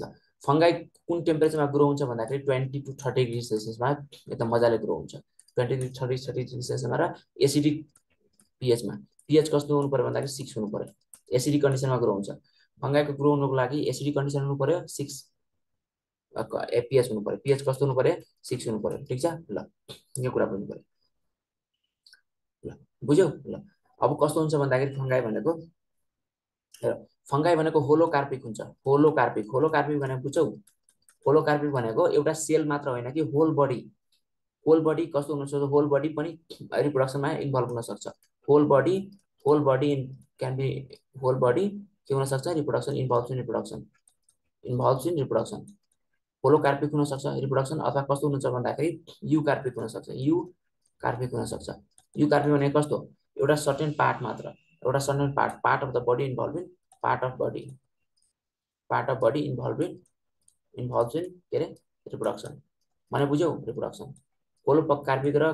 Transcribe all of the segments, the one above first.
ल फङ्गाई कुन टेम्परेचरमा ग्रो हुन्छ भन्दाखेरि ट्वेन्टी टु थर्टी डिग्री सेल्सियसमा एकदम मजाले ग्रो हुन्छ। Twenty to thirty thirty degree सेल्सियसमा र एसिडिक पिएचमा पिएच कस्तो हुनु पऱ्यो भन्दाखेरि सिक्स हुनु पऱ्यो एसिडिक कन्डिसनमा ग्रो हुन्छ। फङ्गाईको ग्रो हुनुको लागि एसिडिक कन्डिसन हुनु पऱ्यो सिक्स पिएच हुनु पऱ्यो पिएच कस्तो हुनु पऱ्यो सिक्स हुनु पऱ्यो ठिक छ? ल यो कुरा बुझ्नु पऱ्यो ल बुझ्यौ? ल अब कस्तो हुन्छ भन्दाखेरि फङ्गाई भनेको फङ्गाई भनेको होलो कार्पिक हुन्छ। होलो कार्पिक होलो कार्पिक भनेको बुझ्छौ होलो कार्पिक भनेको एउटा सेल मात्र होइन कि होल बडी होल बडी कस्तो हुनसक्छ होल बडी पनि रिप्रोडक्सनमा इन्भल्भ हुनसक्छ whole body whole body can be whole body के हुनसक्छ reproduction involve in reproduction involve in reproduction holocarpic हुनसक्छ रिप्रोडक्सन अथवा कस्तो हुनुहुन्छ भन्दाखेरि यु कार्पिक हुनसक्छ यु कार्पिक हुनसक्छ यु कार्पिक भनेको कस्तो? एउटा सर्टेन पार्ट मात्र। एउटा certain part part of the body involve in part of body part of body involve in involve in के अरे रिप्रोडक्सन भने बुझ्यौ रिप्रोडक्सन होलो कार्पिक र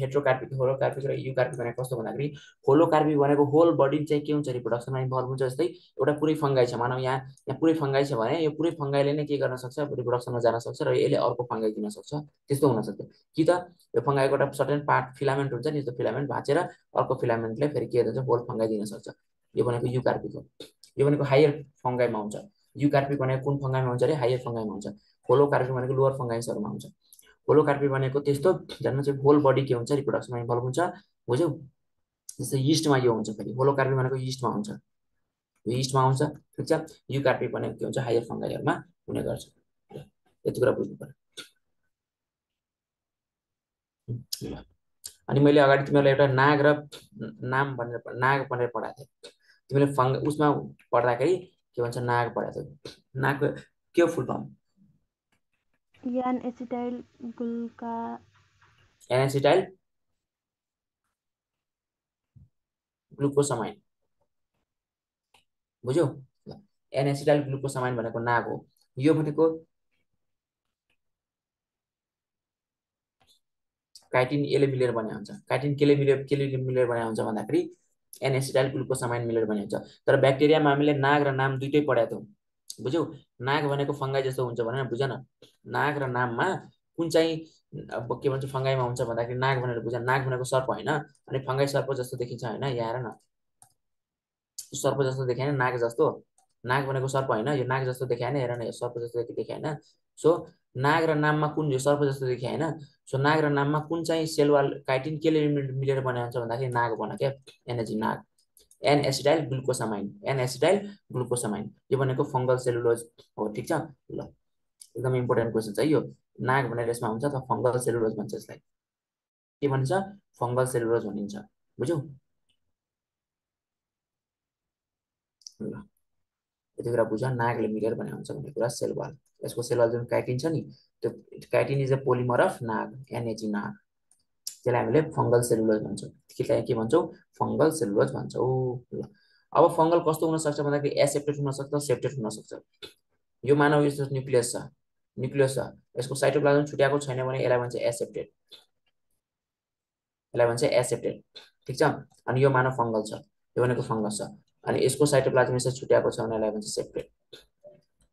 हेट्रोकार्पिक होलो कार्पिक र यु कार्पिक भनेको कस्तो भन्दाखेरि होलो कार्पिक भनेको होल बडी चाहिँ के हुन्छ रिप्रोडक्सनमा इन्भल्भ हुन्छ जस्तै एउटा पुरै फङ्गाई छ। मानव यहाँ यहाँ पुरै फङ्गाई छ भने यो पुरै फङ्गाईले नै के गर्न सक्छ? रिप्रोडक्सनमा जान सक्छ र यसले अर्को फङ्गाई दिन सक्छ। त्यस्तो हुनसक्छ कि त यो फङ्गाईको एउटा सर्टेन पार्ट फिलामेन्ट हुन्छ नि त्यो फिलामेन्ट भाँचेर अर्को फिलामेन्टले फेरि के हुन्छ? होल फङ्गाई दिन सक्छ। यो भनेको यु कार्पिक हो यो भनेको हायर फङ्गाईमा हुन्छ। यु कार्पिक भनेको कुन फङ्गाईमा हुन्छ अरे? हायर फङ्गाईमा हुन्छ। होलो कार्पिक भनेको लोवर फङ्गाइसहरूमा हुन्छ। होलो कार्पी भनेको त्यस्तो जसमा चाहिँ होल बडी के हुन्छ रिप्रोडक्सनमा इन्भल्भ हुन्छ। बुझ्यौ जस्तै इस्टमा यो हुन्छ फेरि। होलो कार्पी भनेको इस्टमा हुन्छ। यो आउँछ ठिक छ? यु कार्पी भनेको के हुन्छ? हायर फङ्गाइहरूमा हुने गर्छ। यति कुरा बुझ्नु पर्यो। अनि मैले अगाडि तिमीहरूलाई एउटा नाग र नाम भनेर नाग भनेर पढाएको थिएँ। तिमीले फङ्ग उसमा पढ्दाखेरि के भन्छ? नाग पढाएको थियौ। नागको के हो फुल फर्म? यान एसिटाइल गुल्का एन एसिटाइल ग्लुकोसमाइन बुझ्यौ एन एसिटाइल ग्लुकोसमाइन भनेको नाग हो। यो भनेको काइटिन यसले मिलेर बने हुन्छ। काइटिन केले मिलेर केले मिलेर बने हुन्छ भन्दाखेरि एनएसिटाइल ग्लुकोसमाइन मिलेर बने हुन्छ। तर ब्याक्टेरियामा हामीले नाग र नाम दुइटै पढाएको थियौँ। बुझ्यौ? नाग भनेको फङ्गाई जस्तो हुन्छ भनेर बुझ न। नाग र नाममा कुन चाहिँ अब के भन्छ फङ्गाईमा हुन्छ भन्दाखेरि नाग भनेर बुझ नाग भनेको सर्प होइन अनि फङ्गाई सर्प जस्तो देखिन्छ होइन यहाँ हेर न। सर्प जस्तो देखाएन नाग जस्तो। नाग भनेको सर्प होइन यो नाग जस्तो देखाएन हेर न यो सर्प जस्तो देखाएन सो नाग र नाममा कुन यो सर्प जस्तो देखाएन सो नाग र नाममा कुन चाहिँ सेलवाल काइटिन केले मिलेर बनाएको छ भन्दाखेरि नाग बना क्या? Energy NAG N acetyl glucosamine N acetyl glucosamine यो भनेको फङ्गल सेलुलोज हो ठिक छ? ल एकदम इम्पोर्टेन्ट क्वेसन छ। यो नाग भनेर यसमा हुन्छ अथवा फङ्गल सेलुलोज भन्छ यसलाई। के भनिन्छ? फङ्गल सेलुलोज भनिन्छ। बुझ्यौ? ल यति कुरा बुझ नागले मिलेर भने हुन्छ भन्ने कुरा सेलवाल यसको सेलवाल जुन काइटिन छ नि त्यो chitin is a polymer of NAG NAG NAG. त्यसलाई हामीले फङ्गल सेलुलोज भन्छौँ। त्यसलाई के भन्छौँ? फङ्गल सेलुलोज भन्छौँ। ल। अब फङ्गल कस्तो हुनसक्छ भन्दाखेरि एसेप्टेड हुनसक्छ सेप्टेड हुनसक्छ। यो मानव यस्तो न्युक्लियस छ। न्युक्लियस छ। यसको साइटोप्लाजम छुट्याएको छैन भने यसलाई भन्छ एसेप्टेड। यसलाई भन्छ एसेप्टेड। ठिक छ? अनि यो मानव फङ्गल छ। यो भनेको फङ्गस छ। अनि यसको साइटोप्लाजम यसरी छुट्याएको छ भने यसलाई भन्छ सेप्टेड।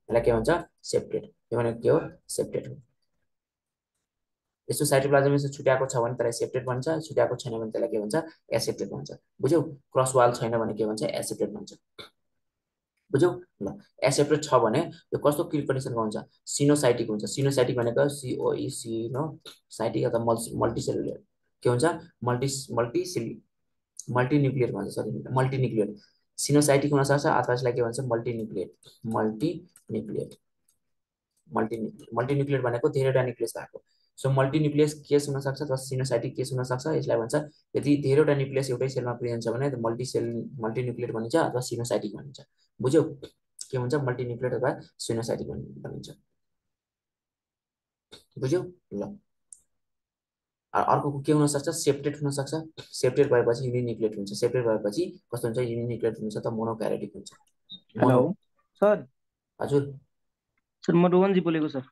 यसलाई के भन्छ? सेप्टेड। यो भनेको के हो? सेप्टेड हो। यस्तो साइटोप्लाजम यसो छुट्याएको छ भने त्यसलाई सेप्टेड भन्छ छुट्याएको छैन भने त्यसलाई के भन्छ? एसेप्टेड भन्छ। बुझ्यौ? क्रस वाल छैन भने के भन्छ? एसेप्टेड भन्छ। बुझ्यौ? ल एसेप्टेड छ भने यो कस्तो कन्डिसनको हुन्छ? सिनोसाइटिक हुन्छ। सिनोसाइटिक भनेको सिओई सिनो साइटिक अथवा मल्टी मल्टिसेलुलर। के हुन्छ? मल्टी मल्टिसिलि मल्टिन्युक्लियर भन्छ सरी मल्टिन्युक्लियर। सिनोसाइटिक हुनसक्छ अथवा यसलाई के भन्छ? मल्टिन्युक्लियर। मल्टिन्युक्लियर। मल्टी मल्टिन्युक्लियर भनेको धेरैवटा न्युक्लियस भएको। सो मल्टिन्युक्लियस केस हुनसक्छ अथवा सिनोसाइटिक केस हुनसक्छ यसलाई भन्छ यदि धेरैवटा न्युक्लियस एउटै सेलमा प्रेजेन्ट छ भने मल्टिसेल मल्टिन्युक्लियर भनिन्छ अथवा सिनोसाइटिक भनिन्छ बुझ्यौ के हुन्छ मल्टिन्युक्लियर अथवा सिनोसाइटिक भनिन्छ बुझ्यौ ल अर्को के हुनसक्छ सेप्टेड हुनसक्छ सेप्टेड भएपछि युनिन्युक्लिएट हुन्छ सेप्टेड भएपछि कस्तो हुन्छ युनिन्युक्लिएट हुन्छ त मोनोक्यारेटिक हुन्छ हेलो सर हजुर सर म रोहनजी बोलेको सर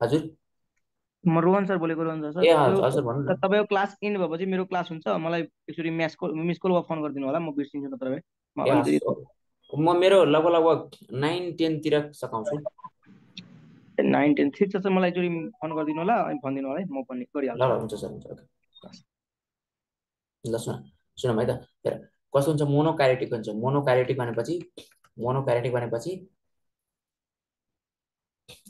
हजुर म रोहन सर बोलेको रोहन सर। न। तपाईँको क्लास इन्ड भएपछि मेरो क्लास हुन्छ मलाई एकचोटि म्यास कल मिस कल वा फोन गरिदिनु होला म बिर्सिन्छु न तपाईँ म मेरो लगभग लगभग नाइन टेनतिर सघाउँछु नाइन टेन ठिक छ सर मलाई एकचोटि फोन गरिदिनु होला अनि भनिदिनु होला है म पनि गरिहाल्छु। ल हुन्छ सर हुन्छ ल सुन सुन है त कस्तो हुन्छ मोनोकाइरेटिक हुन्छ मोनोकाइरेटिक भनेपछि मोनोकाइरेटिक भनेपछि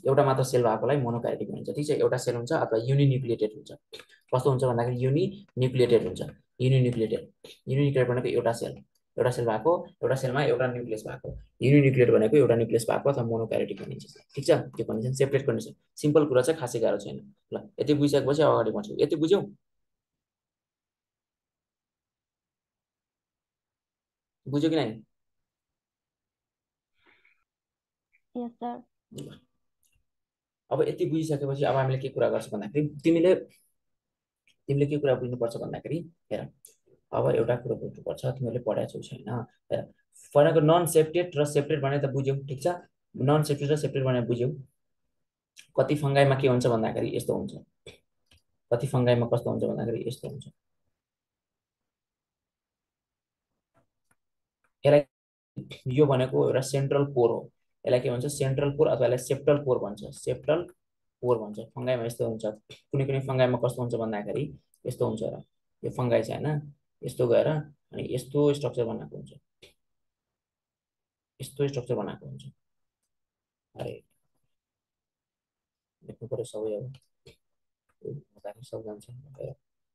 एउटा मात्र सेल भएकोलाई मोनोकाइरेटिक भनिन्छ। ठिक छ एउटा सेल हुन्छ अथवा युनिन्युक्लिएटेड हुन्छ। कस्तो हुन्छ भन्दाखेरि युनिन्युक्लिएटेड हुन्छ। युनिन्युक्लिएटेड। युनिन्युक्लिएटेड भनेको एउटा सेल। एउटा सेल भएको एउटा सेलमा एउटा न्युक्लियस भएको। युनिन्युक्लिएट भनेको एउटा न्युक्लियस भएको अथवा मोनोकाइरेटिक भनिन्छ। ठिक छ? त्यो कन्डिसन सेपरेट कन्डिसन। सिम्पल कुरा चाहिँ खासै गाह्रो छैन। ल यति बुझिसकेपछि अगाडि बढ्छौँ। यति बुझ्यौ? बुझ्यो कि नै यस सर अब यति बुझिसकेपछि अब हामीले के कुरा गर्छौँ भन्दाखेरि तिमीले तिमीले के कुरा बुझ्नुपर्छ भन्दाखेरि हेर अब एउटा कुरो बुझ्नुपर्छ तिमीले पढाएको छौ छैन हेर भनेको नन सेप्टेड र सेप्टेड भने त बुझ्यौ ठिक छ? नन सेप्टेड र सेप्टेड भने बुझ्यौ। कति फङ्गाइमा के हुन्छ भन्दाखेरि यस्तो हुन्छ। कति फङ्गाइमा कस्तो हुन्छ भन्दाखेरि यस्तो हुन्छ। यसलाई यो भनेको एउटा सेन्ट्रल पोर हो। यसलाई के भन्छ? सेन्ट्रल पोर अथवा यसलाई सेप्टल पोर भन्छ। सेप्टल पोर भन्छ। फङ्गाइमा यस्तो हुन्छ। कुनै कुनै फङ्गाइमा कस्तो हुन्छ भन्दाखेरि यस्तो हुन्छ र। यो फङ्गाइ छ होइन? यस्तो गएर अनि यस्तो स्ट्रक्चर बनाएको हुन्छ। यस्तो स्ट्रक्चर बनाएको हुन्छ। अरे। लेख्नु पऱ्यो सबै अब। सब जान्छ।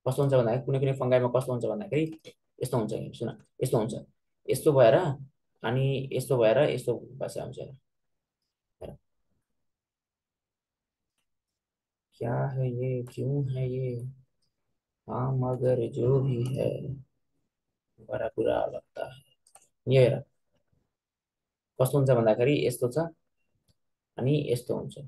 कस्तो हुन्छ भन्दाखेरि कुनै कुनै फङ्गाइमा कस्तो हुन्छ भन्दाखेरि यस्तो हुन्छ। सुन। यस्तो हुन्छ। यस्तो भएर अनि यस्तो भएर यस्तो बसे आउँछ क्या है ये? क्यों है ये? हाँ मगर जो भी है बडा बुरा लगता है। यो हेर। कस्तो हुन्छ भन्दाखेरि यस्तो छ अनि यस्तो हुन्छ।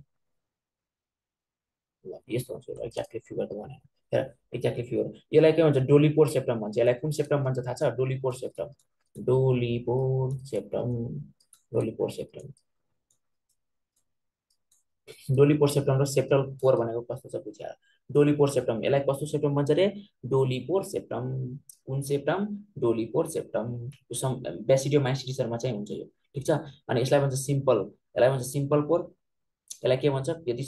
यस्तो हुन्छ एक्ज्याक्टली फिगर त भनेर हेर एक्ज्याक्टली फिगर यसलाई के भन्छ? डोलिपोर सेप्टम भन्छ। यसलाई कुन सेप्टम भन्छ थाहा छ? Dolipore septum dolipore septum dolipore septum dolipore septum र सेप्टल पोर भनेको कस्तो छ बुझ्या डोलिपोर सेप्टम यसलाई कस्तो सेप्टम भन्छ अरे डोलिपोर सेप्टम कुन सेप्टम डोलिपोर सेप्टम बेसिडियोमाइसिटिसहरूमा चाहिँ हुन्छ यो ठिक छ अनि यसलाई भन्छ सिम्पल यसलाई भन्छ सिम्पल पोर यसलाई के भन्छ यदि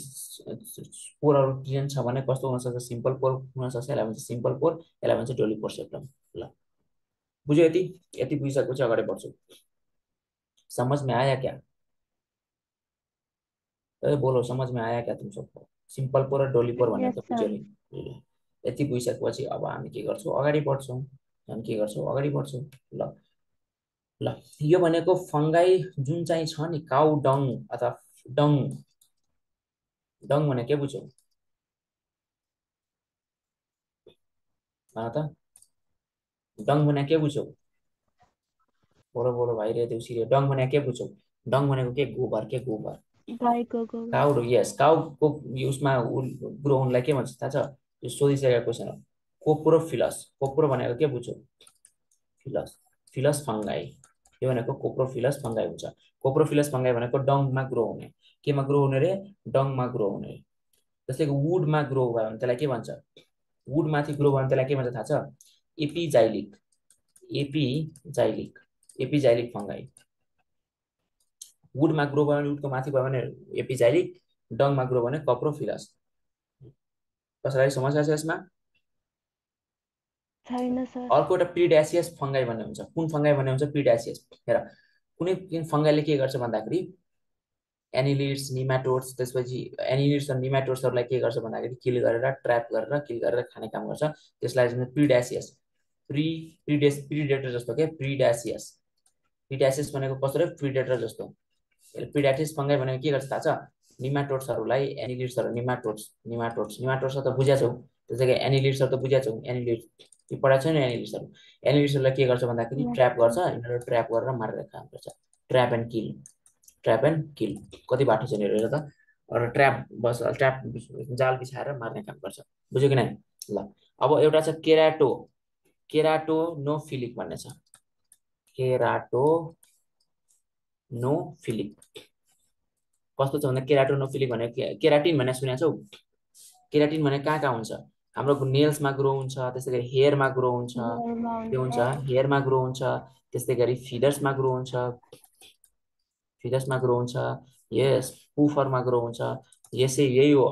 पोरहरू प्रेजेन्ट छ भने कस्तो हुनसक्छ सिम्पल पोर हुनसक्छ यसलाई भन्छ सिम्पल पोर यसलाई भन्छ डोलिपोर सेप्टम बुझ्यो यति? यति बुझिसकेपछि अगाडि बढ्छु। समझ में आया क्या? अरे बोलो समझ में आया क्या तुम सबको? सिम्पल पोर र डोली पोर भनेर त बुझ्यो नि यति बुझिसकेपछि अब हामी के गर्छौँ? अगाडि बढ्छौँ। हामी के गर्छौँ? अगाडि बढ्छौँ। ल ल। यो भनेको फङ्गाई जुन चाहिँ छ नि काउ डङ अथवा डङ। डङ भने के बुझ्यौ? त। डङ भने के बुझ्यौ बोलो बोलो भाइ रे देउसी रे डङ भने के बुझ्यौ डङ भनेको के? गोबर के गोबर? गाईको काउ यस काउको उसमा ग्रो हुनलाई के भन्छ थाहा छ? यो सोधिसकेको क्वेसन हो। कोप्रोफिलस कोप्रो भनेको के बुझ्यो फिलस। फिलस फङ्गाई। यो भनेको कोप्रोफिलस फङ्गाई हुन्छ। कोप्रोफिलस फङ्गाई भनेको डङमा ग्रो हुने। केमा ग्रो हुने रे? डङमा ग्रो हुने। जस्तै वुडमा ग्रो भयो भने त्यसलाई के भन्छ? वुडमाथि ग्रो भयो भने त्यसलाई के भन्छ थाहा छ? एपिजाइलिक एपिजाइलिक एपिजाइलिक फङ्गाई वुडमा ग्रो भयो भने वुडको माथि भयो भने एपिजाइलिक डङमा ग्रो भयो भने कप्रोफिलस। कसैलाई समस्या छ यसमा? अर्को एउटा प्रिड्यासियस फङ्गाई भन्ने हुन्छ। कुन फङ्गाई भन्ने हुन्छ? प्रिड्यासियस हेर कुनै फङ्गाईले के गर्छ भन्दाखेरि एनिलिड्स निमाटोड्स त्यसपछि एनिलिड्स र निमाटोड्सहरूलाई के गर्छ भन्दाखेरि किल गरेर ट्र्याप गरेर किल गरेर खाने काम गर्छ। त्यसलाई प्रिड्यासियस प्रि प्रिडेस प्रिडेटर जस्तो के प्रिड्यासियस प्रिड्यासियस भनेको कस्तो रे? प्रिडेटर जस्तो। पिडाटिस फङ्गाई भनेको के गर्छ थाहा छ? निमाटोड्सहरूलाई एनिलिड्सहरू निमाटोड्स निमाटोड्स। निमाटोड्स त बुझाएको छौ त्यस जग्गा एनिलिड्सहरू त बुझाएको छौ एनिलिड्स। त्यो पढाएको छैन एनिलिड्सहरू। एनिलिड्सहरूलाई के गर्छ भन्दाखेरि ट्र्याप गर्छ यिनीहरू ट्र्याप गरेर मारेर काम गर्छ trap and kill. Trap and kill. कति बाटो छ यिनीहरू त। ट्र्याप बस ट्र्याप जाल बिछाएर मार्ने काम गर्छ बुझ्यो कि नै? ल। अब एउटा छ केराटो। केराटो नोफिलिक भन्ने छ। केराटो नोफिलिक कस्तो छ भन्दा केराटोनोफिलिक भने केराटिन भने सुनेको छौ? केराटिन भने कहाँ कहाँ हुन्छ? हाम्रो नेल्समा ग्रो हुन्छ त्यस्तै गरी हेयरमा ग्रो हुन्छ के हुन्छ। हेयरमा ग्रो हुन्छ त्यस्तै गरी फिडर्समा ग्रो हुन्छ फिडर्समा ग्रो हुन्छ यस पुफरमा ग्रो हुन्छ यसै यही हो।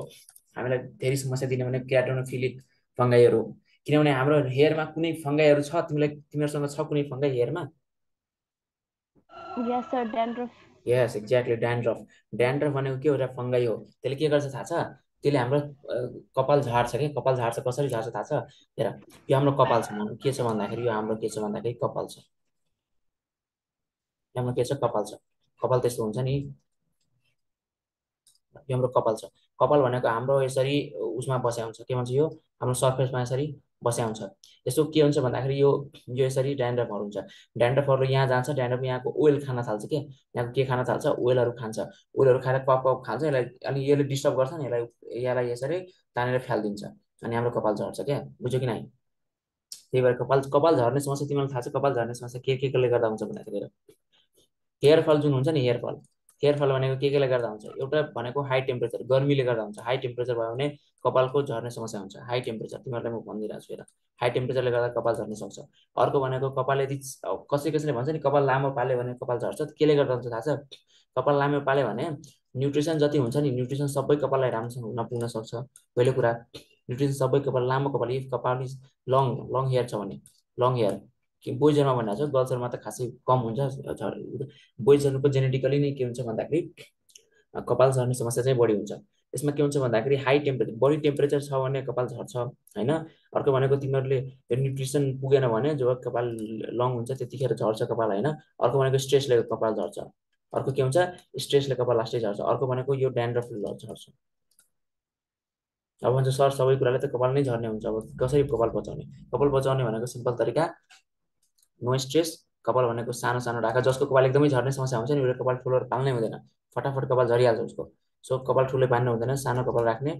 हामीलाई धेरै समस्या दिने भने क्याटोनोफिलिक फङ्गाइहरू किनभने हाम्रो हेयरमा कुनै फङ्गाइहरू छ? तिमीलाई तिमीहरूसँग छ कुनै फङ्गाई हेयरमा. यस एक्ज्याक्टली ड्यान्ड्रफ ड्यान्ड्रफ भनेको के एउटा फङ्गाई हो। त्यसले के गर्छ थाहा छ? त्यसले हाम्रो कपाल झार्छ कि? कपाल झार्छ कसरी झार्छ थाहा छ? हेर यो हाम्रो कपाल छ भनौँ के छ भन्दाखेरि यो हाम्रो के छ भन्दाखेरि कपाल छ। हाम्रो के छ? कपाल छ। कपाल त्यस्तो हुन्छ नि। यो हाम्रो कपाल छ। कपाल भनेको हाम्रो यसरी उसमा बस्या हुन्छ। के भन्छ यो? हाम्रो सर्फेसमा यसरी बस्या हुन्छ। यसो के हुन्छ भन्दाखेरि यो यो यसरी ड्यान्ड्रफहरू हुन्छ। ड्यान्ड्रफहरू यहाँ जान्छ ड्यान्ड्रफ यहाँको ओइल खान थाल्छ के? यहाँको के खान थाल्छ? ओइलहरू खान्छ। ओइलहरू खाएर कप कप खान्छ यसलाई अनि यसले डिस्टर्ब गर्छ नि यसलाई यसलाई यसरी तानेर फ्यालिदिन्छ। अनि हाम्रो कपाल झर्छ क्या बुझ्यो कि नै त्यही भएर कपाल कपाल झर्ने समस्या तिमीलाई थाहा छ कपाल झर्ने समस्या के के केले गर्दा हुन्छ भन्दाखेरि। हेयर फल जुन हुन्छ नि हेयर फल हेयर फल भनेको के केले गर्दा हुन्छ? एउटा भनेको हाई टेम्परेचर गर्मीले गर्दा हुन्छ। हाई टेम्परेचर भयो भने कपालको झर्ने समस्या हुन्छ। हाई टेम्परेचर तिमीहरूलाई म भनिदिइरहेको छु हेर। हाई टेम्परेचरले गर्दा कपाल झर्न सक्छ। अर्को भनेको कपाल यदि कसै कसैले भन्छ नि कपाल लामो पाल्यो भने कपाल झर्छ। केले गर्दा हुन्छ थाहा छ? कपाल लामो पाल्यो भने न्युट्रिसन जति हुन्छ नि न्युट्रिसन सबै कपाललाई राम्रोसँग नपुग्न सक्छ। पहिलो कुरा न्युट्रिसन सबै कपाल लामो कपाल इफ कपाल इज लङ लङ हेयर छ भने लङ हेयर कि बोइजरमा भनिरहेको छ गर्ल्सहरूमा त खासै कम हुन्छ बोइजहरूको जेनेटिकली नै के हुन्छ भन्दाखेरि कपाल झर्ने समस्या चाहिँ बढी हुन्छ। यसमा के हुन्छ भन्दाखेरि हाई टेम्परेचर बढी टेम्परेचर छ भने कपाल झर्छ होइन? अर्को भनेको तिमीहरूले न्युट्रिसन पुगेन भने जब कपाल लङ हुन्छ त्यतिखेर झर्छ कपाल होइन? अर्को भनेको स्ट्रेसले कपाल झर्छ। अर्को के हुन्छ? स्ट्रेसले कपाल लास्टै झर्छ। अर्को भनेको यो ड्यान्ड्रफले झर्छ। अब भन्छ सर सबै कुराले त कपाल नै झर्ने हुन्छ। अब कसरी कपाल बचाउने? कपाल बचाउने भनेको सिम्पल तरिका नो स्ट्रेस कपाल भनेको सानो सानो ढाका जसको कपाल एकदमै झर्ने समस्या हुन्छ नि उसले कपाल ठुलो पाल्नै हुँदैन। फटाफट कपाल झरिहाल्छ उसको। सो कपाल ठुलो पाल्नु हुँदैन सानो कपाल राख्ने।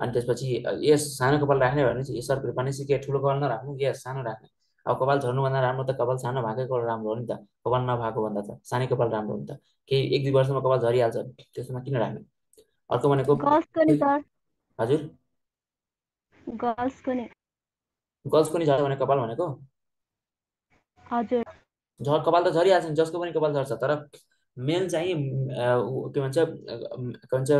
अनि त्यसपछि यस सानो कपाल राख्ने भने चाहिँ सर कृपा सिके ठुलो कपाल नराख्नु? यस सानो राख्ने। अब कपाल झर्नुभन्दा राम्रो त कपाल सानो भएकै कपाल राम्रो हो नि त। कपाल नभएको भन्दा त सानै कपाल राम्रो हो नि त। केही एक दुई वर्षमा कपाल झरिहाल्छ। त्यसमा किन राख्ने? अर्को भनेको हजुर? गर्ल्सको नि। झर्यो भने कपाल भनेको? हजुर। झर कपाल त झरिहाल्छ नि जसको पनि कपाल झर्छ तर मेन चाहिँ के भन्छ के भन्छ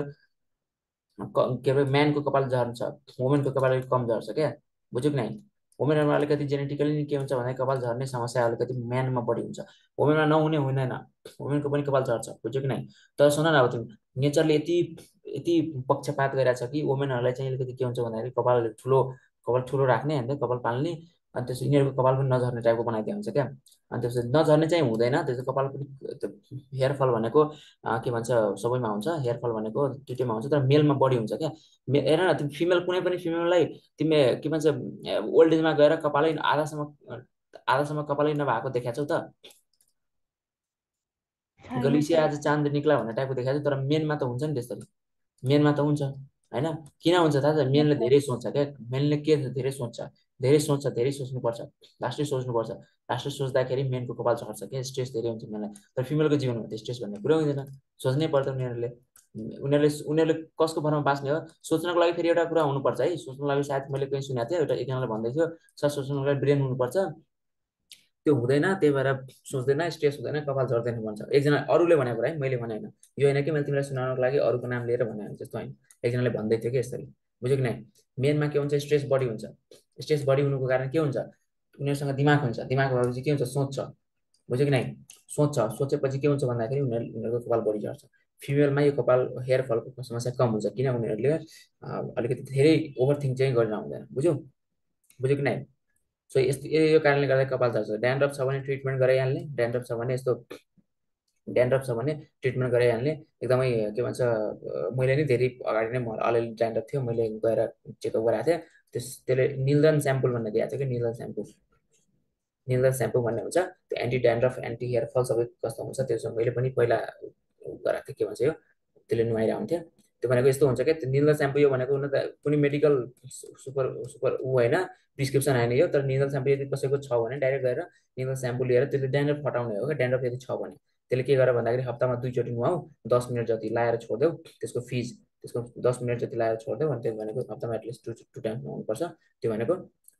क- अरे म्यानको कपाल झर्छ वुमेनको कपाल अलिक कम झर्छ क्या बुझ्यो कि नै? वुमेनमा अलिकति जेनेटिकली के हुन्छ भने कपाल झर्ने समस्या अलिकति म्यानमा बढी हुन्छ वुमेनमा नहुने हुँदैन वुमेनको पनि कपाल झर्छ बुझ्यो कि नै? तर सुन न अब तिमी नेचरले यति यति पक्षपात गरिरहेको छ कि वुमेनहरूलाई चाहिँ अलिकति के हुन्छ भन्दाखेरि कपाल ठुलो कपाल ठुलो राख्ने अन्त कपाल पाल्ने अनि त्यसपछि यिनीहरूको कपाल पनि नझर्ने टाइपको बनाइदिएको हुन्छ क्या। अनि त्यसपछि नझर्ने चाहिँ हुँदैन। त्यसको कपाल पनि हेयर फल भनेको के भन्छ सबैमा हुन्छ हेयर फल भनेको दुइटैमा हुन्छ तर मेलमा बढी हुन्छ क्या। मे हेर न तिमी फिमेल कुनै पनि फिमेललाई तिमी के भन्छ ओल्ड एजमा गएर कपालै आधासम्म आधासम्म कपालै नभएको देखाएको छौ त। सर। आज चाँद निक्ला भन्ने टाइपको देखाएको छ तर मेनमा त हुन्छ नि त्यसरी। मेनमा त हुन्छ होइन? किन हुन्छ थाहा छ मेनले धेरै सोच्छ क्या। मेनले के धेरै सोच्छ धेरै सोच्छ धेरै सोच्नुपर्छ। लास्टै सोच्नुपर्छ। लास्टै सोच्दाखेरि मेनको कपाल झर्छ क्या स्ट्रेस धेरै हुन्छ मेनलाई तर फिमेलको जीवनमा त स्ट्रेस भन्ने कुरो हुँदैन। सोच्नै पर्छ उनीहरूले। उनीहरूले उनीहरूले कसको भरमा बाँच्ने हो? सोच्नको लागि फेरि एउटा कुरा हुनुपर्छ है। सोच्नको लागि सायद मैले कहीँ सुनेको थिएँ एउटा एकजनाले भन्दै थियो सर सोच्नको लागि ब्रेन हुनुपर्छ। त्यो हुँदैन त्यही भएर सोच्दैन स्ट्रेस हुँदैन कपाल झर्दैन भन्छ। एकजना अरूले भनेको कुरा है मैले भने होइन। यो होइन कि मैले तिमीलाई सुनाउनको लागि अरूको नाम लिएर भने त्यस्तो होइन। एकजनाले भन्दै थियो कि यसरी। बुझ्यो कि नै? मेनमा के हुन्छ? स्ट्रेस बढी हुन्छ। स्ट्रेस बढी हुनुको कारण के हुन्छ? उनीहरूसँग दिमाग हुन्छ। दिमाग भएपछि के हुन्छ? सोच्छ। बुझ्यो कि नै सोच्छ। सोचेपछि के हुन्छ भन्दाखेरि उनीहरू उनीहरूको कपाल बढी झर्छ। फिमेलमा यो कपाल हेयर फलको समस्या कम हुन्छ किन उनीहरूले अलिकति धेरै ओभर थिङ्क चाहिँ गरेर हुँदैन बुझ्यो? बुझ्यो कि नै सो यस्तो यो कारणले गर्दा कपाल झर्छ। ड्यान्ड्रफ छ भने ट्रिटमेन्ट गराइहाल्ने। ड्यान्ड्रफ छ भने यस्तो ड्यान्ड्रफ छ भने ट्रिटमेन्ट गराइहाल्ने। एकदमै के भन्छ मैले नि धेरै अगाडि नै मलाई अलिअलि ड्यान्ड्रफ थियो। मैले गएर चेकअप गराएको थिएँ। त्यस त्यसले निल्दन स्याम्पुल भन्ने दिएको थियो कि? निल्दन स्याम्पुल निल्दन स्याम्पू भन्ने हुन्छ। त्यो एन्टी ड्यान्ड्रफ एन्टी हेयर फल सबै कस्तो हुन्छ त्यो चाहिँ मैले पनि पहिला गराएको थिएँ के भन्छ यो? त्यसले नुहाइरहेको हुन्थ्यो त्यो भनेको यस्तो हुन्छ क्या त्यो निल्दन स्याम्पू यो भनेको हुन त कुनै मेडिकल सुपर सुपर ऊ होइन प्रिस्क्रिप्सन होइन यो तर निल्दन स्याम्पू यदि कसैको छ भने डाइरेक्ट गएर निल्दन स्याम्पू लिएर त्यसले ड्यान्ड्रफ हटाउने हो क्या? ड्यान्ड्रफ यदि छ भने। त्यसले के गर भन्दाखेरि हप्तामा दुईचोटि नुहाऊ दस मिनट जति लाएर छोडिदेऊ त्यसको फिज त्यसको दस मिनट जति लाएर छोडिदेऊ अनि त्यो भनेको हप्तामा at least two two times नुहाउनुपर्छ त्यो भनेको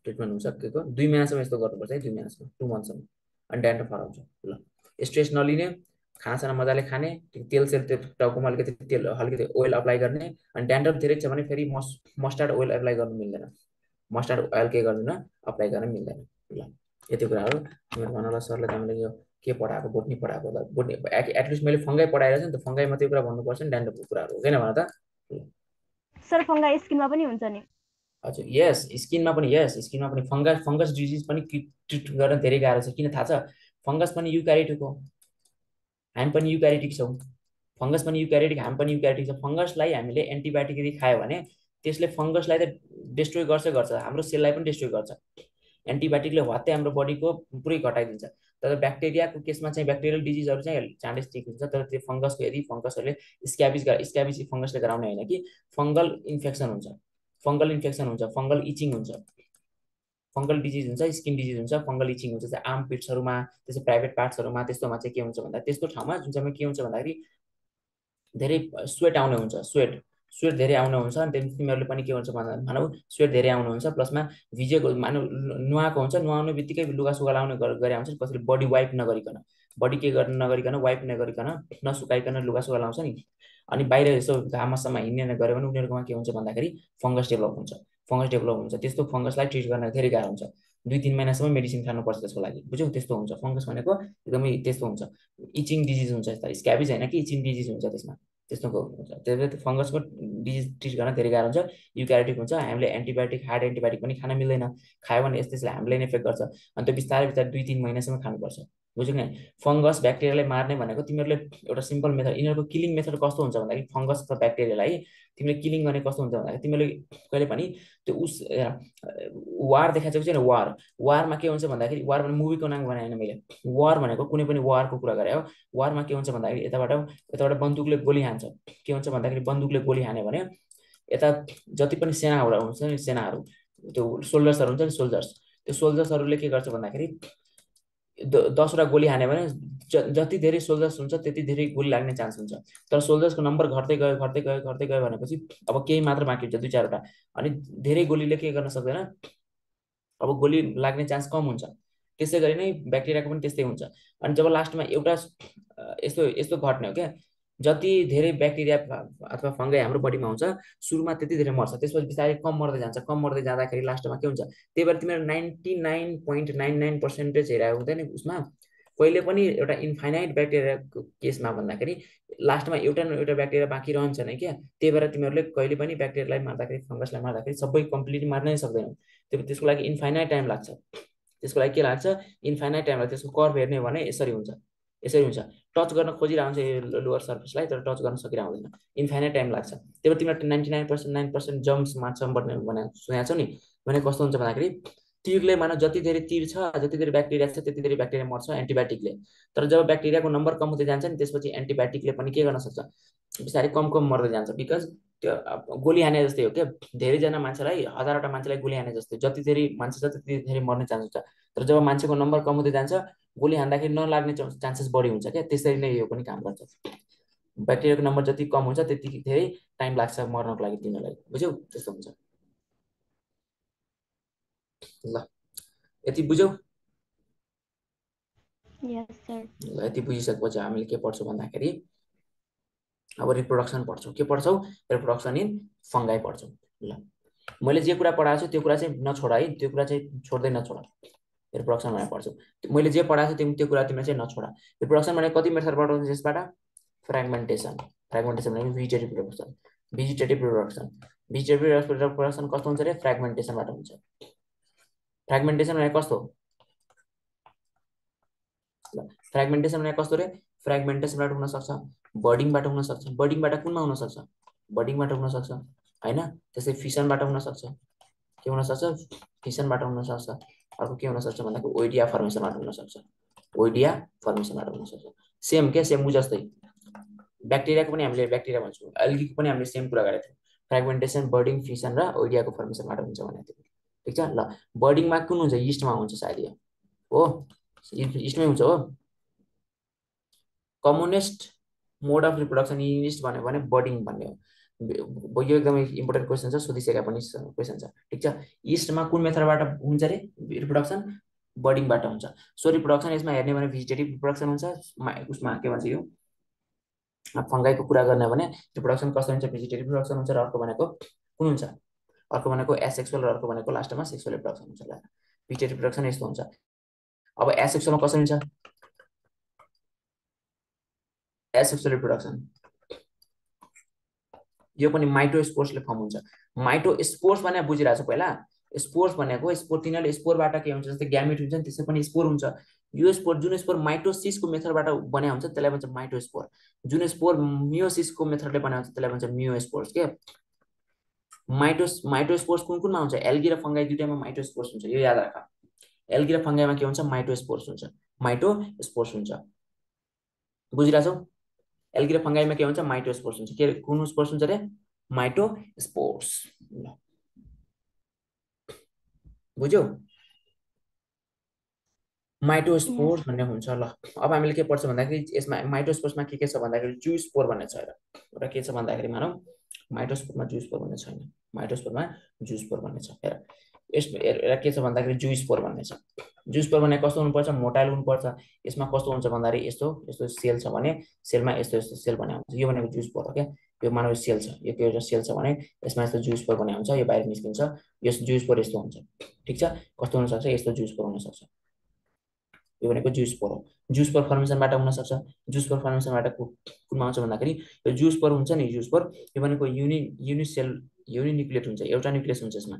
ट्रिटमेन्ट हुन्छ के को दुई महिनासम्म यस्तो गर्नुपर्छ है दुई महिनासम्म टु मन्थसम्म अनि ड्यान्ड्रफ हराउँछ ल। स्ट्रेस नलिने खानासाना मजाले खाने तेल सेल त्यो टाउकोमा अलिकति तेल अलिकति ओइल अप्लाई गर्ने। अनि ड्यान्ड्रफ धेरै छ भने फेरि मस मस्टार्ड ओइल एप्लाई गर्नु मिल्दैन। मस्टार्ड ओइल के गर्दैन अप्लाई गर्न मिल्दैन। ल। यति कुराहरू तिमीहरू भन सरले तपाईँले यो के पढाएको बोटनी पढाएको बोटनी एटलिस्ट मैले फङ्गाई पढाएर नि त। फङ्गाई मात्रै कुरा भन्नुपर्छ नि ड्यान्ड्रफको कुराहरू होइन भन त। सर फङ्गा स्किनमा पनि हुन्छ नि? हजुर यस स्किनमा पनि यस स्किनमा पनि फङ्गस फङ्गस डिजिज पनि ट्रिट गर्न धेरै गाह्रो छ। किन थाहा छ? फङ्गस पनि युक्यारिटिक हो। हामी पनि युक्यारिटिक छौँ। फङ्गस पनि युक्यारिटिक हामी पनि युक्यारिटिक छ। फङ्गसलाई हामीले एन्टिबायोटिक यदि खायो भने त्यसले फङ्गसलाई त डिस्ट्रोय गर्छ गर्छ। हाम्रो सेललाई पनि डिस्ट्रोय गर्छ। एन्टिबायोटिकले हत्तै हाम्रो बडीको पुरै घटाइदिन्छ। तर ब्याक्टेरियाको केसमा चाहिँ ब्याक्टेरियल डिजिजहरू चाहिँ चाँडै ठिक हुन्छ। तर त्यो फङ्गसको यदि फङ्गसहरूले स्क्याबिज स्क्याबिज फङ्गसले गराउने होइन कि फङ्गल इन्फेक्सन हुन्छ। फङ्गल इन्फेक्सन हुन्छ फङ्गल इचिङ हुन्छ। फङ्गल डिजिज हुन्छ स्किन डिजिज हुन्छ फङ्गल इचिङ हुन्छ। चाहिँ आर्म पिट्सहरूमा त्यस्तै प्राइभेट पार्ट्सहरूमा त्यस्तोमा चाहिँ के हुन्छ भन्दा त्यस्तो ठाउँमा जुन चाहिँ के हुन्छ भन्दाखेरि धेरै स्वेट आउने हुन्छ स्वेट स्वेट धेरै आउनु हुन्छ अनि त्यहाँदेखि तिमीहरूले पनि के हुन्छ भन्दा भनौँ स्वेट धेरै आउनुहुन्छ प्लसमा भिजेको मानव नुहाएको हुन्छ नुहाउने बित्तिकै लुगा सुगा लाउने गरे हुन्छ कसैले बडी वाइप नगरिकन। बडी के गर्न नगरिकन वाइप नगरिकन नसुकाइकन लुगा सुगा लाउँछ नि। अनि बाहिर यसो घामसम्म हिँड्ने गऱ्यो भने उनीहरूकोमा के हुन्छ भन्दाखेरि फङ्गस डेभलप हुन्छ। फङ्गस डेभलप हुन्छ। त्यस्तो फङ्गसलाई ट्रिट गर्न धेरै गाह्रो हुन्छ। दुई तिन महिनासम्म मेडिसिन खानुपर्छ त्यसको लागि। बुझ्यौ त्यस्तो हुन्छ। फङ्गस भनेको एकदमै त्यस्तो हुन्छ। इचिङ डिजिज हुन्छ स्क्याबिज होइन कि इचिङ डिजिज हुन्छ त्यसमा। त्यस्तोको हुन्छ? त्यसले फङ्गसको डिजिज ट्रिट गर्न धेरै गाह्रो हुन्छ। युक्यारिटिक हुन्छ हामीले एन्टिबायोटिक हार्ड एन्टिबायोटिक पनि खान मिल्दैन। खायो भने यस्तो यसले हामीलाई इफेक्ट गर्छ। अनि त्यो बिस्तारै बिस्तारै दुई तिन महिनासम्म खानुपर्छ। बुझ्यो कि फङ्गस ब्याक्टेरियालाई मार्ने भनेको तिमीहरूले एउटा सिम्पल मेथड यिनीहरूको किलिङ मेथड कस्तो हुन्छ भन्दाखेरि फङ्गस अथवा ब्याक्टेरियालाई तिमीले किलिङ गर्ने कस्तो हुन्छ भन्दाखेरि तिमीले कहिले पनि त्यो उस वार देखाएको छैन? वार। वारमा के हुन्छ भन्दाखेरि वार भने मुभीको नाम होइन मैले। वार भनेको कुनै पनि वारको कुरा गरे हो। वारमा के हुन्छ भन्दाखेरि यताबाट यताबाट बन्दुकले गोली हान्छ। के हुन्छ भन्दाखेरि बन्दुकले गोली हान्यो भने यता जति पनि सेनाहरू हुन्छ नि सेनाहरू त्यो सोल्जर्सहरू हुन्छ नि सोल्जर्स। त्यो सोल्जर्सहरूले के गर्छ भन्दाखेरि दसवटा गोली हान्यो भने जति धेरै सोल्जर्स हुन्छ त्यति धेरै गोली लाग्ने चान्स हुन्छ। तर सोल्जर्सको नम्बर घट्दै गयो घट्दै गयो घट्दै गयो भनेपछि अब केही मात्र बाँकी हुन्छ दुई चारवटा। अनि धेरै गोलीले के गर्न सक्दैन? अब गोली लाग्ने चान्स कम हुन्छ। त्यसै गरी नै ब्याक्टेरियाको पनि त्यस्तै हुन्छ। अनि जब लास्टमा एउटा यस्तो यस्तो घट्ने हो क्या जति धेरै ब्याक्टेरिया अथवा फङ्गाई हाम्रो बडीमा हुन्छ सुरुमा त्यति धेरै मर्छ। त्यसपछि बिस्तारै कम मर्दै जान्छ। कम मर्दै जाँदाखेरि लास्टमा के हुन्छ? त्यही भएर तिमीहरू ninety nine point nine nine percentage हेरेर हुँदैन उसमा। कहिले पनि एउटा इन्फाइनाइट ब्याक्टेरियाको केसमा भन्दाखेरि लास्टमा एउटा न एउटा ब्याक्टेरिया बाँकी रहन्छ नै क्या। त्यही भएर तिमीहरूले कहिले पनि ब्याक्टेरियालाई मार्दाखेरि फङ्गसलाई मार्दाखेरि सबै कम्प्लिटली मार्नै सक्दैनौ। त्यो त्यसको लागि इन्फाइनाइट टाइम लाग्छ। त्यसको लागि के लाग्छ? इन्फाइनाइट टाइम लाग्छ त्यसको कर्भ हेर्ने भने यसरी हुन्छ। यसरी हुन्छ। टच गर्न खोजिरहन्छ यो लोवर सर्फेसलाई तर टच गर्न सकिरहँदैन इन्फाइनाइट टाइम लाग्छ। त्यही भएर तिमीलाई ninety nine percent nine percent germs मार्छ भन्ने भने सुनेको छौ नि? भने कस्तो हुन्छ भन्दाखेरि तिरले मानव जति धेरै तिर छ जति धेरै ब्याक्टेरिया छ त्यति धेरै ब्याक्टेरिया मर्छ एन्टिबायोटिकले तर जब ब्याक्टेरियाको नम्बर कम हुँदै जान्छ नि त्यसपछि एन्टिबायोटिकले पनि के गर्न सक्छ? बिस्तारै कम कम मर्दै जान्छ। बिकज त्यो गोली हाने जस्तै हो क्या? धेरैजना मान्छेलाई हजारवटा मान्छेलाई गोली हाने जस्तै। जति धेरै मान्छे छ त्यति धेरै मर्ने चान्स हुन्छ। तर जब मान्छेको नम्बर कम हुँदै जान्छ गोली हान्दाखेरि नलाग्ने चान्सेस बढी हुन्छ क्या? त्यसरी नै यो पनि काम गर्छ। ब्याक्टेरियाको नम्बर जति कम हुन्छ त्यति धेरै टाइम लाग्छ मर्नको लागि तिनीहरूलाई बुझ्यौ? त्यस्तो हुन्छ। ल यति बुझ्यौ? ल यति बुझिसकेपछि हामीले के पढ्छौँ भन्दाखेरि अब रिप्रोडक्सन पढ्छौँ। के पढ्छौँ? रिप्रोडक्सन इन फङ्गाई पढ्छौँ। ल मैले जे कुरा पढाएको छु त्यो कुरा चाहिँ नछोड है त्यो कुरा चाहिँ छोड्दै नछोड। रिप्रोडक्सन भनेर पढ्छौँ। मैले जे पढाएको छु त्यो कुरा तिमीले चाहिँ नछोड। रिप्रोडक्सन भनेको कति मेथडबाट हुन्छ यसबाट? फ्रेगमेन्टेसन फ्रेगमेन्टेसन भनेको vegetative reproduction vegetative reproduction vegetative reproduction कस्तो हुन्छ अरे फ्रेगमेन्टेसनबाट हुन्छ। फ्रेगमेन्टेसन भनेको कस्तो? फ्रेगमेन्टेसन भनेको कस्तो रे? फ्रेगमेन्टेसनबाट हुनसक्छ बर्डिङबाट हुनसक्छ। बर्डिङबाट कुनमा हुनसक्छ? बर्डिङबाट हुनसक्छ होइन? त्यस्तै फिसनबाट हुनसक्छ। के हुनसक्छ? फिसनबाट हुनसक्छ। अर्को के हुनसक्छ भन्दाखेरि ओइडिया फर्मेसनबाट हुनसक्छ। ओइडिया फर्मेसनबाट हुनसक्छ। सेम के सेम जस्तै। ब्याक्टेरियाको पनि हामीले ब्याक्टेरिया भन्छौँ। एल्गीको पनि हामीले सेम कुरा गरेको थियौँ। फ्रेगमेन्टेसन बर्डिङ फिसन र ओइडियाको फर्मेसनबाट हुन्छ भनेको थियो। ठिक छ? ल बर्डिङमा कुन हुन्छ? इस्टमा हुन्छ सायद यो। हो? इस्टमै हुन्छ हो? Communist mode of reproduction in भन्यो भने बर्डिङ भन्ने हो यो एकदमै इम्पोर्टेन्ट क्वेसन छ सोधिसकेका पनि क्वेसन छ। ठिक छ? इस्टमा कुन मेथडबाट हुन्छ अरे? रिप्रोडक्सन बर्डिङबाट हुन्छ। सो रिप्रोडक्सन यसमा हेर्ने भने भेजिटेटिभ रिप्रोडक्सन हुन्छ। उसमा के भन्छ यो? फङ्गाईको कुरा गर्ने भने रिप्रोडक्सन कस्तो हुन्छ? भेजिटेटिभ रिप्रोडक्सन हुन्छ र अर्को भनेको कुन हुन्छ? अर्को भनेको एसेक्सुअल र अर्को भनेको लास्टमा सेक्सुअल रिप्रोडक्सन हुन्छ भेजिटेटिभ रिप्रोडक्सन यस्तो हुन्छ। अब एसेक्सुअलमा कसरी हुन्छ? एसेक्सुअल रिप्रोडक्सन यो पनि माइटो स्पोर्ट्सले फर्म हुन्छ। माइटो स्पोर्ट्स भने बुझिरहेको छ पहिला। स्पोर्स भनेको स्पोर तिनीहरूले स्पोरबाट के हुन्छ जस्तै ग्यामिट हुन्छ नि त्यसै पनि स्पोर हुन्छ। यो स्पोर जुन स्पोर माइटोसिसको मेथडबाट बना हुन्छ त्यसलाई भन्छ माइटो स्पोर जुन स्पोर मियोसिसको मेथडले बना हुन्छ त्यसलाई भन्छ मियो स्पोर्स के? माइटोस माइटो स्पोर्स कुन कुनमा हुन्छ? एल्गी र फङ्गाई दुइटामा माइटो स्पोर्स हुन्छ यो याद राख। एल्गी र फङ्गाईमा के हुन्छ? माइटो स्पोर्स हुन्छ। माइटो स्पोर्स हुन्छ। बुझिरहेछौ? एल्गी र फङ्गाईमा के हुन्छ? माइटो स्पोर्स हुन्छ। के कुन स्पोर्स हुन्छ अरे माइटो स्पोर्स बुझ्यौ? माइटोस्पोर्स भन्ने हुन्छ ल। अब हामीले के पर्छ भन्दाखेरि यसमा माइटोस्पोर्समा के के छ भन्दाखेरि जु स्पोर भन्ने छ र के छ भन्दाखेरि मानौ? माइटोस्पोरमा जु स्पोर भन्ने छैन। माइटोस्पोरमा जु स्पोर भन्ने छ। हेर। यसमा के छ भन्दाखेरि जु स्पोर भन्ने छ। जु स्पोर भन्ने कस्तो हुनुपर्छ? मोटाइल हुनुपर्छ। यसमा कस्तो हुन्छ भन्दाखेरि यस्तो यस्तो सेल छ भने सेलमा यस्तो यस्तो सेल बने हुन्छ। यो भनेको जु स्पोर हो क्या यो मानव सेल छ। यो के सेल छ भने यसमा यस्तो जु स्पोर बने हुन्छ। यो बाहिर निस्किन्छ। यस जु स्पोर यस्तो हुन्छ। ठिक छ? कस्तो हुनसक्छ? यस्तो जु स्पोर हुनसक्छ। यो भनेको जुस पोर हो। जुस पोर फर्मेसनबाट हुनसक्छ। जुस पोर फर्मेसनबाट कुनमा आउँछ भन्दाखेरि यो जुस पोर हुन्छ नि जुस पोर। यो भनेको युनि युनिसेल युनिन्युक्लिएट हुन्छ। एउटा न्युक्लियस हुन्छ यसमा।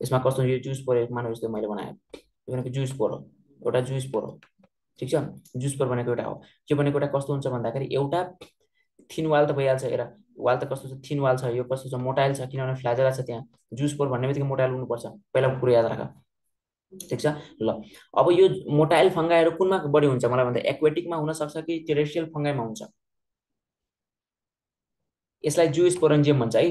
यसमा कस्तो यो जुस पोर मानव जस्तो मैले बनाएँ यो भनेको जुस पोर हो एउटा जुस पोर हो ठिक छ जुस पोर भनेको एउटा हो यो भनेको एउटा कस्तो हुन्छ भन्दाखेरि एउटा थिन वाल त भइहाल्छ हेर वाल त कस्तो छ थिन वाल छ यो कस्तो छ मोटाइल छ किनभने फ्लाजरा छ त्यहाँ जुस पोर भन्ने बित्तिकै मोटाइल हुनुपर्छ पहिला कुरो याद राख ठिक छ ल अब यो मोटाइल फङ्गाइहरू कुनमा बढी हुन्छ मलाई भन्दा एक्वेटिकमा हुनसक्छ कि टेरेस्ट्रियल फङ्गाइमा हुन्छ यसलाई जु स्पोरेन्जियम भन्छ है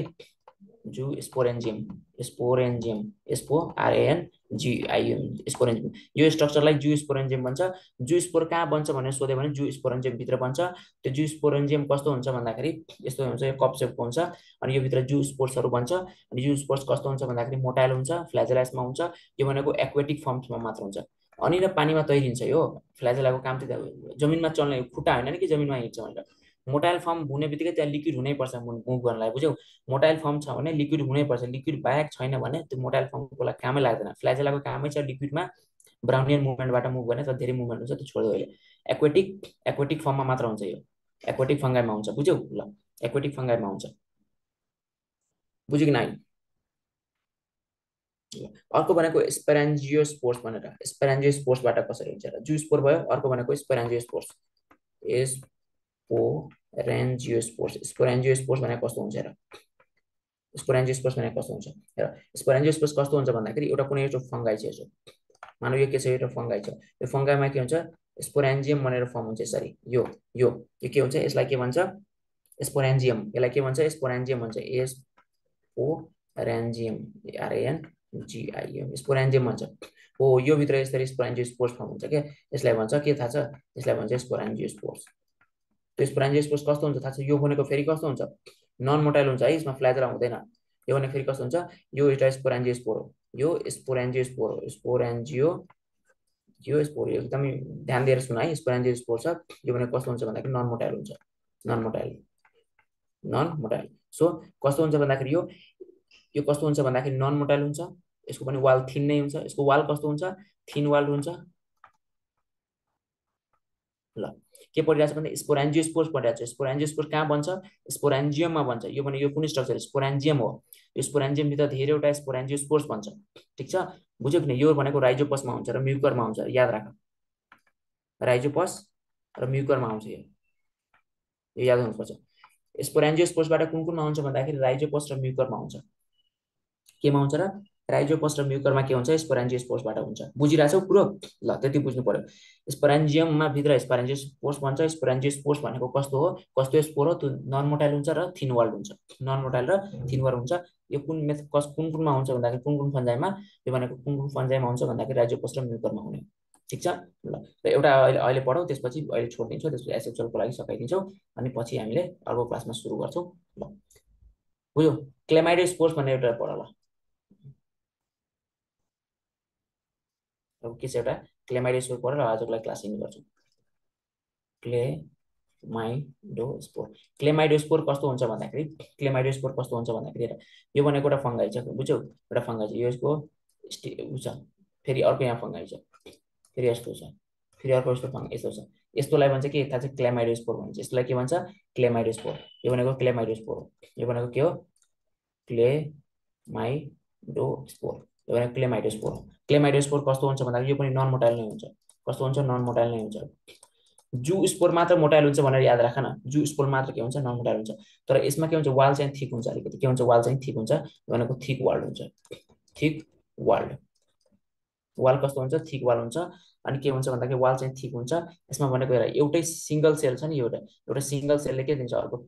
जु स्पोरेन्जियम स्पोरेन्जियम स्पो आरएएन जिआइएम स्पोरेन्जियम यो स्ट्रक्चरलाई जु स्पोरेन्जियम भन्छ। जु स्पोर कहाँ बन्छ भनेर सोध्यो भने जु स्पोरेन्जियमभित्र बन्छ। त्यो जु स्पोरेन्जियम कस्तो हुन्छ भन्दाखेरि यस्तो हुन्छ यो कप सेपको हुन्छ। अनि यो भित्र जु स्पोर्ट्सहरू बन्छ। अनि जु स्पोर्ट्स कस्तो हुन्छ भन्दाखेरि मोटाइल हुन्छ फ्ल्याजेलाइसमा हुन्छ। यो भनेको एक्वेटिक फर्म्समा मात्र हुन्छ। अनि र पानीमा तैरिन्छ यो। फ्ल्याजेलाको काम चाहिँ जमिनमा चल्ने खुट्टा होइन नि कि जमिनमा हिँड्छ भनेर। मोटाइल फर्म हुने बित्तिकै त्यहाँ लिक्विड हुनैपर्छ मुभ गर्नलाई बुझ्यौ? मोटाइल फर्म छ भने लिक्विड हुनैपर्छ लिक्विड बाहेक छैन भने त्यो मोटाइल फर्मको लागि कामै लाग्दैन। फ्ल्याजेलाको कामै छ लिक्विडमा ब्राउनियर मुभमेन्टबाट मुभ गर्ने तर धेरै मुभमेन्ट हुन्छ त्यो छोड्यो अहिले। एक्वेटिक एक्वेटिक फर्ममा मात्र हुन्छ यो। एक्वेटिक फङ्गाइमा हुन्छ बुझ्यौ? ल एक्वेटिक फङ्गाइमा हुन्छ। बुझ्यो कि नाइ? अर्को भनेको स्पेरान्जियो स्पोर्ट्स भनेर। स्पेरान्जियो स्पोर्ट्सबाट कसरी हुन्छ जु स्पोर भयो अर्को भनेको स्पेरान्जियो स्पोर्ट्स। स्पोरेन्जियोस्पोर्स स्पोरेन्जियोस्पोर्स भनेको कस्तो हुन्छ र स्पोरेन्जियोस्पोर्स भनेको कस्तो हुन्छ र स्पोरेन्जियोस्पोर्स कस्तो हुन्छ भन्दाखेरि एउटा कुनै एउटा फङ्गाई छ यसो मानव यो के छ एउटा फङ्गाई छ यो फङ्गाईमा के हुन्छ स्पोरेन्जियम भनेर फर्म हुन्छ यसरी यो यो यो के हुन्छ यसलाई के भन्छ स्पोरेन्जियम यसलाई के भन्छ स्पोरेन्जियम भन्छ एस ओ रेन्जियम आरएन जिआइएम स्पोरेन्जियम भन्छ हो यो भित्र यसरी स्पोरेन्जियो स्पोर्ट्स फर्म हुन्छ क्या यसलाई भन्छ के थाहा छ यसलाई भन्छ स्पोरेन्जियो स्पोर्ट्स त्यो स्पोरेन्जियोस्पोर्स कस्तो हुन्छ थाहा छ? यो भनेको फेरि कस्तो हुन्छ? नन मोटाइल हुन्छ है यसमा फ्ल्याजरा हुँदैन। यो भने फेरि कस्तो हुन्छ? यो एउटा स्पोरेन्जियोस्पोर हो। यो स्पोरेन्जियोस्पोर हो। स्पोरेन्जियो यो स्पोर यो एकदमै ध्यान दिएर सुन है स्पोरेन्जियोस्पोर छ। यो भने कस्तो हुन्छ भन्दाखेरि नन मोटाइल हुन्छ। Non motile non motile so कस्तो हुन्छ भन्दाखेरि यो यो कस्तो हुन्छ भन्दाखेरि नन मोटाइल हुन्छ। यसको पनि वाल थिन नै हुन्छ। यसको वाल कस्तो हुन्छ? थिन वाल हुन्छ। ल। के परिरहेको छ भने स्पोरेन्जियोस्पोर्स परिरहेको छ। स्पोरेन्जियोस्पोर्स कहाँ बन्छ स्पोरेन्जियममा बन्छ यो भने यो कुन स्ट्रक्चर स्पोरेन्जियम हो। यो स्पोरेन्जियमभित्र धेरैवटा स्पोरेन्जियोस्पोर्स बन्छ ठिक छ? बुझ्यो कि यो भनेको राइजोपसमा हुन्छ र म्युकरमा हुन्छ। याद राख। राइजोपस र म्युकरमा आउँछ यो। यो याद हुनुपर्छ। स्पोरेन्जियोस्पोर्सबाट कुन कुनमा आउँछ भन्दाखेरि राइजोपस र म्युकरमा आउँछ। केमा आउँछ र? राइजोपस र म्युकरमा के हुन्छ? स्पोरेन्जियोस्पोर्सबाट हुन्छ। बुझिरहेछौ कुरो? ल त्यति बुझ्नु पर्यो। स्पोरेन्जियममा भित्र स्पोरेन्जियोस्पोर्स भन्छ। स्पोरेन्जियोस्पोर्स भनेको कस्तो हो? कस्तो स्पोर हो त्यो नन मोटाइल हुन्छ र थिन वाल्ड हुन्छ। नन मोटाइल र थिन वाल हुन्छ। यो कुन मेथ कस कुन कुनमा आउँछ भन्दाखेरि कुन कुन फन्जाइमा? यो भनेको कुन कुन फन्जाइमा आउँछ भन्दाखेरि राइजोपस र म्युकरमा हुने। ठिक छ? ल र एउटा अहिले अहिले पढौँ त्यसपछि अहिले छोडिदिन्छौँ त्यसपछि एसएक्सएलको लागि सकाइदिन्छौँ अनि पछि हामीले अर्को क्लासमा सुरु गर्छौँ। ल बुझ्यो क्लेमाइडो स्पोर्स भन्ने एउटा पढ ल। अब के छ एउटा? क्लेमाइडो स्पोर पढेर आजको लागि क्लास इन्ड गर्छौँ क्ले माइडोस्पोर क्लेमाइडोस्पोर कस्तो हुन्छ भन्दाखेरि क्लेमाइडोस्पोर कस्तो हुन्छ भन्दाखेरि यो भनेको एउटा फङ्गाइ छ बुझ्यौ? एउटा फङ्गाइ छ। यसको स्टे उ छ। फेरि अर्को यहाँ फङ्गाइ छ। फेरि यस्तो छ। फेरि अर्को यस्तो फङ्ग यस्तो छ। यस्तोलाई भन्छ के? थाहा छ? क्लेमाइडोस्पोर भन्छ। यस्तोलाई के भन्छ? क्लेमाइडोस्पोर यो भनेको क्लेमाइडोस्पोर हो। यो भनेको के हो? क्लेमाइडोस्पोर भनेको क्लेमाइडोस्पोर क्लेमाइडोस्पोर कस्तो हुन्छ भन्दाखेरि यो पनि नन मोटाइल नै हुन्छ। कस्तो हुन्छ? नन मोटाइल नै हुन्छ। जु स्पोर मात्र मोटाइल हुन्छ भनेर याद राख न। जु स्पोर मात्र के हुन्छ? नन मोटाइल हुन्छ। तर यसमा के हुन्छ? वाल चाहिँ थिक हुन्छ अलिकति। के हुन्छ? वाल चाहिँ थिक हुन्छ। भनेको थिक वाल्ड हुन्छ। थिक वाल्ड वाल कस्तो हुन्छ? थिक वाल हुन्छ। अनि के हुन्छ भन्दाखेरि वाल चाहिँ थिक हुन्छ। यसमा भनेको हेर एउटै सिङ्गल सेल छ नि एउटा। एउटा सिङ्गल सेलले के दिन्छ? अर्को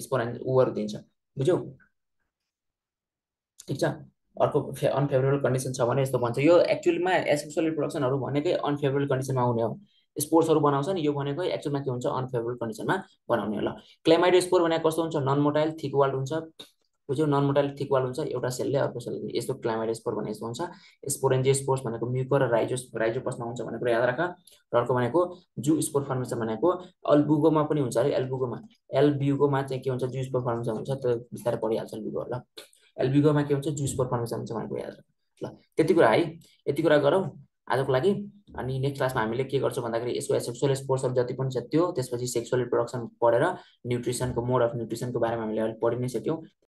स्पोर उहरू दिन्छ। बुझ्यौ? ठिक छ? अर्को अनफेभरेबल कन्डिसन छ भने यस्तो भन्छ। यो एक्चुअलीमा एसेक्सुअल रिप्रोडक्सनहरू भनेकै अनफेभरेबल कन्डिसनमा हुने हो। स्पोर्ट्सहरू बनाउँछ नि यो भनेको एक्चुअलमा के हुन्छ? अनफेभरेबल कन्डिसनमा बनाउने होला क्लेमाइडो स्पोर भनेको कस्तो हुन्छ? नन मोटाइल थिक वाल हुन्छ। बुझ्यो नन मोटाइल थिक वाल हुन्छ। एउटा सेलले अर्को सेलले यस्तो क्लाइमाइड स्पोर भने यस्तो हुन्छ। स्पोरेन्जे स्पोर्स भनेको म्युको र राइजो राइजोपसमा हुन्छ भन्ने कुरा याद राख। र अर्को भनेको जु स्पोर फर्मेसन भनेको अल्बुगोमा पनि हुन्छ अरे। एल्बुगोमा एलब्युगोमा चाहिँ के हुन्छ? जु स्पोर फर्मेसन हुन्छ। त्यो बिस्तारै पढिहाल्छ एल्बुगो ल। एल्बिगोमा के हुन्छ? जु स्पोर फर्मेसन हुन्छ भनेको याद ल त्यति कुरा है। यति कुरा गरौँ। आजको लागि। अनि नेक्स्ट क्लासमा हामीले के गर्छौँ भन्दाखेरि यसको सेक्सुअल स्पोर्ट्सहरू जति पनि छ त्यो त्यसपछि सेक्सुअल रिप्रोडक्सन पढेर न्युट्रिसनको मोड अफ न्युट्रिसनको बारेमा हामीले अलिक पढि नै सक्यौँ।